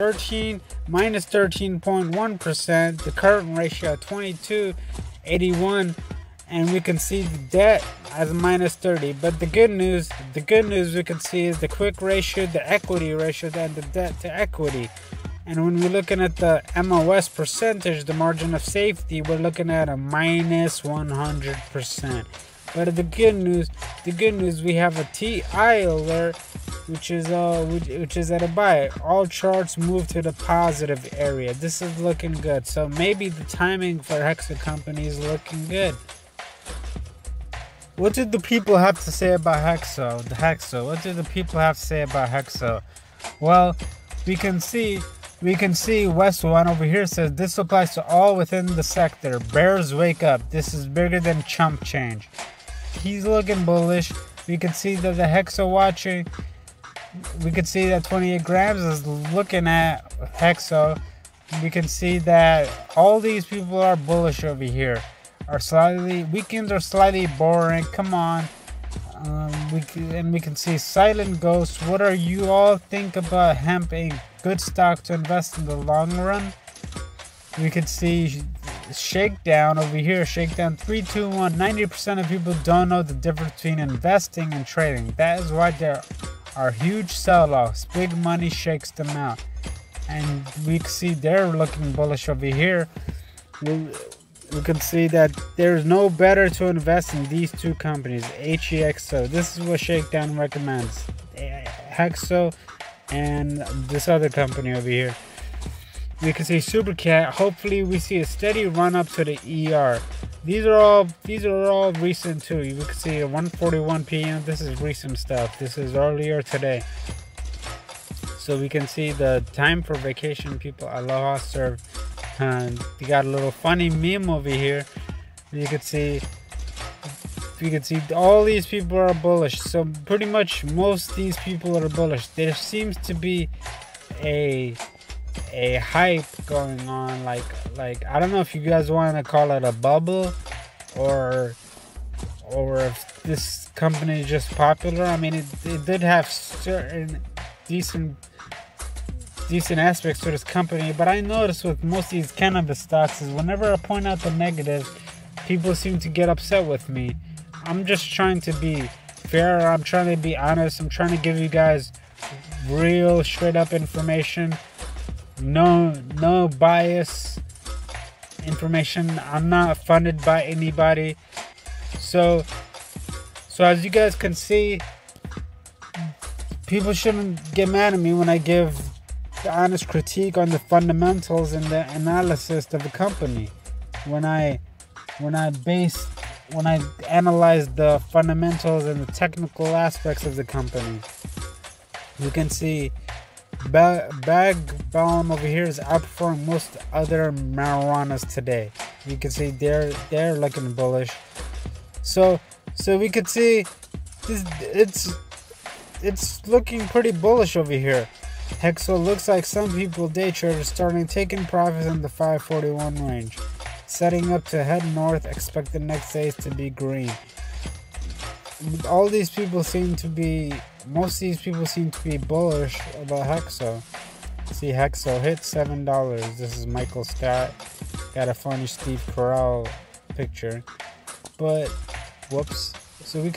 13 13.1%, the current ratio 2281 and we can see the debt as minus 30 but the good news the good news we can see is the quick ratio the equity ratio and the debt to equity. And when we're looking at the MOS percentage the margin of safety we're looking at a 100% but the good news the good news we have a TI alert which is uh which, which is at a buy all charts move to the positive area this is looking good so maybe the timing for Hexo company is looking good what did the people have to say about Hexo? The Hexo. What did the people have to say about Hexo? Well, we can see we can see West One over here says this applies to all within the sector. Bears wake up. This is bigger than chump change. He's looking bullish. We can see that the Hexo watching. We can see that 28 grams is looking at Hexo. We can see that all these people are bullish over here are slightly weekends are slightly boring. Come on. Um, we can, and we can see Silent Ghost. What are you all think about hemp? A good stock to invest in the long run. We can see Shakedown over here. Shakedown 321. 90% of people don't know the difference between investing and trading. That is why there are huge sell-offs. Big money shakes them out. And we see they're looking bullish over here. We'll, we can see that there's no better to invest in these two companies, HEXO. This is what Shakedown recommends. Hexo and this other company over here. We can see Supercat. Hopefully we see a steady run up to the ER. These are all these are all recent too. You can see at 1:41 p.m. This is recent stuff. This is earlier today. So we can see the time for vacation people. Aloha serve and you got a little funny meme over here. You can see you can see all these people are bullish. So pretty much most these people are bullish. There seems to be a a hype going on like like I don't know if you guys want to call it a bubble or or if this company is just popular. I mean it, it did have certain decent decent aspects to this company, but I notice with most of these cannabis stocks is whenever I point out the negatives, people seem to get upset with me. I'm just trying to be fair. I'm trying to be honest. I'm trying to give you guys real, straight up information. No, no bias information. I'm not funded by anybody. So, so as you guys can see, people shouldn't get mad at me when I give the honest critique on the fundamentals and the analysis of the company. When I when I base when I analyze the fundamentals and the technical aspects of the company, you can see bag, bag balm over here is outperforming most other marijuanas today. You can see they're they're looking bullish. So so we could see this it's it's looking pretty bullish over here. Hexo looks like some people day traders starting taking profits in the 541 range. Setting up to head north, expect the next days to be green. All these people seem to be, most of these people seem to be bullish about Hexo. See Hexo hit $7. This is Michael Scott. Got a funny Steve Carell picture. But, whoops. So we